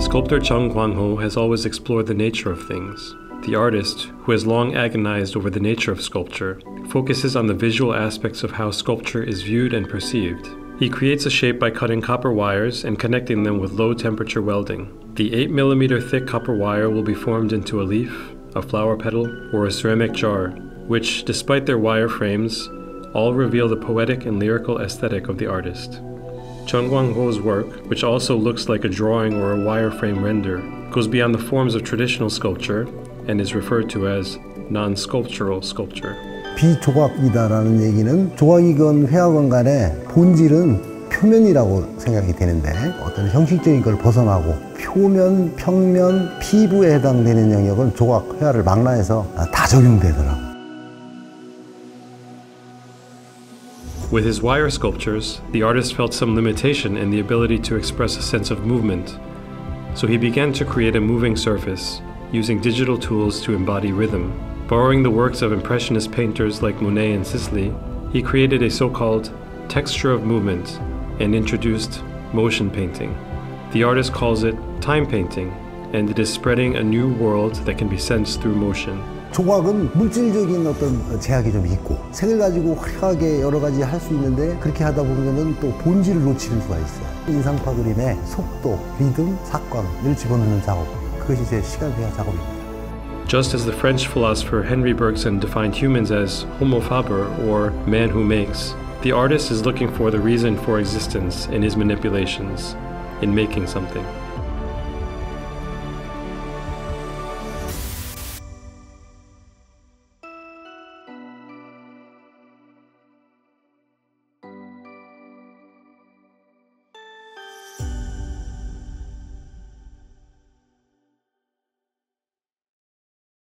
Sculptor Jung Kwang-ho has always explored the nature of things. The artist, who has long agonized over the nature of sculpture, focuses on the visual aspects of how sculpture is viewed and perceived. He creates a shape by cutting copper wires and connecting them with low temperature welding. The 8mm thick copper wire will be formed into a leaf, a flower petal, or a ceramic jar, which, despite their wire frames, all reveal the poetic and lyrical aesthetic of the artist. Chung Kwang-ho's work, which also looks like a drawing or a wireframe render, goes beyond the forms of traditional sculpture and is referred to as non-sculptural sculpture. 비조각이다라는 얘기는 조각이건 회화건 간에 본질은 표면이라고 생각이 되는데 어떤 형식적인 걸 벗어나고 표면, 평면, 피부에 해당되는 영역은 조각, 회화를 망라해서 다 적용되더라고요. With his wire sculptures, the artist felt some limitation in the ability to express a sense of movement, so he began to create a moving surface, using digital tools to embody rhythm. Borrowing the works of Impressionist painters like Monet and Sisley, he created a so called texture of movement and introduced motion painting. The artist calls it time painting, and it is spreading a new world that can be sensed through motion. 조각은 물질적인 어떤 제약이 좀 있고 색을 가지고 화려하게 여러 가지 있는데 그렇게 하다 보면은 또 본질을 놓치는 수가 있어요. 인상파 그림의 속도, 리듬, 사건을 집어넣는 작업. 그것이 이제 시간 작업입니다. Just as the French philosopher Henri Bergson defined humans as homo faber or man who makes, the artist is looking for the reason for existence in his manipulations, in making something.